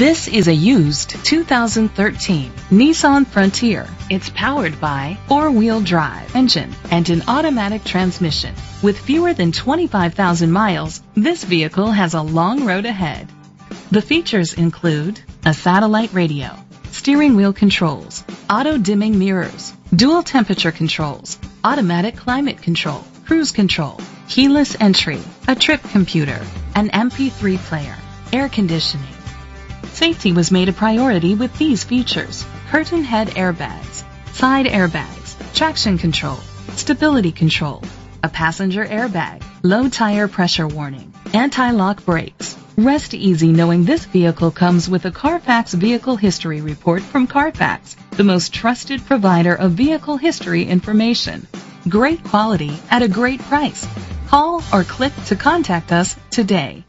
This is a used 2013 Nissan Frontier. It's powered by four-wheel drive engine and an automatic transmission. With fewer than 25,000 miles, this vehicle has a long road ahead. The features include a satellite radio, steering wheel controls, auto dimming mirrors, dual temperature controls, automatic climate control, cruise control, keyless entry, a trip computer, an MP3 player, air conditioning. Safety was made a priority with these features. Curtain head airbags, side airbags, traction control, stability control, a passenger airbag, low tire pressure warning, anti-lock brakes. Rest easy knowing this vehicle comes with a Carfax Vehicle History Report from Carfax, the most trusted provider of vehicle history information. Great quality at a great price. Call or click to contact us today.